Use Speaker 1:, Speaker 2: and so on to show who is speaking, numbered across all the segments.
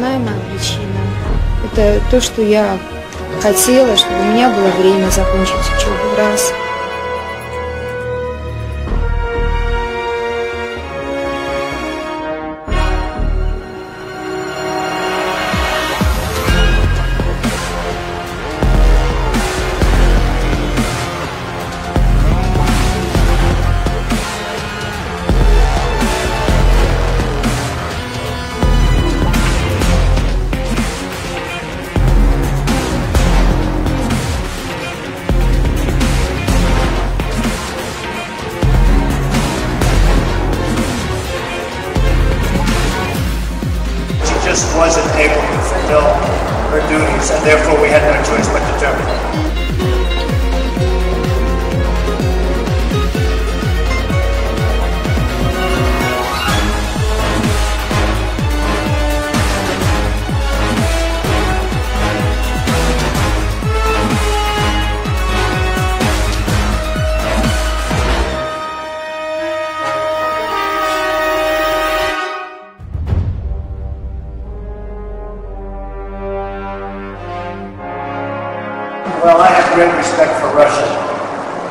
Speaker 1: Основная причина – это то, что я хотела, чтобы у меня было время закончить учебу. Раз.
Speaker 2: Just wasn't able to fulfill her duties, and therefore we had no choice but to terminate. Well, I have great respect for Russia.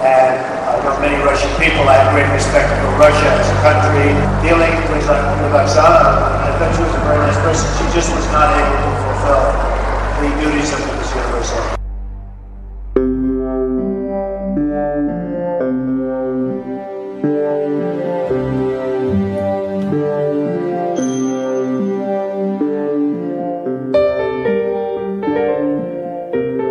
Speaker 2: And I know many Russian people. I have great respect for Russia as a country. Dealing with, uh, with Oksana, I thought she was a very nice person. She just was not able to fulfill the duties of Miss Universe. thank you